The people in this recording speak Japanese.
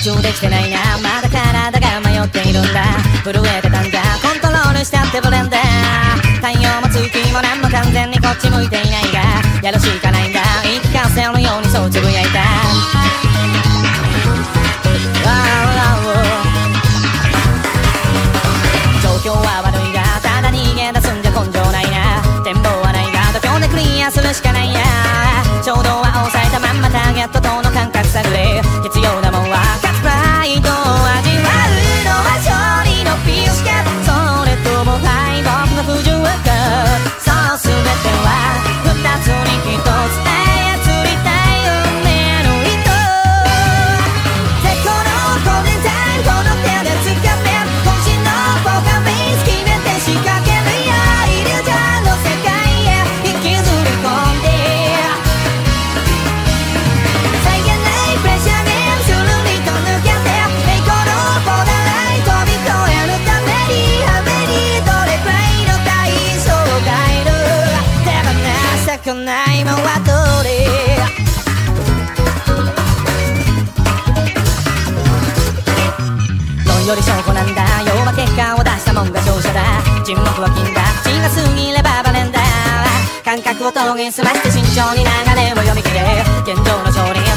集できてないな。まだ体が迷っているんだ。震えてたんだ。コントロールしちゃってブレンダー太陽も月も何も完全にこっち向いていないが。やるしかないんだ。言い聞かせるようにそうつぶやいた。状況は悪いがただ逃げ出すんじゃ根性ないな。展望はないが度胸でクリアするしかないや。衝動は抑えたまんまターゲットとの感覚探れくないもんはどれ？論より証拠なんだ要は結果を出したもんが勝者だ。沈黙は金だ口が過ぎればバレンだ。感覚を研ぎ澄まして慎重に流れを読み切れ。現状の勝利。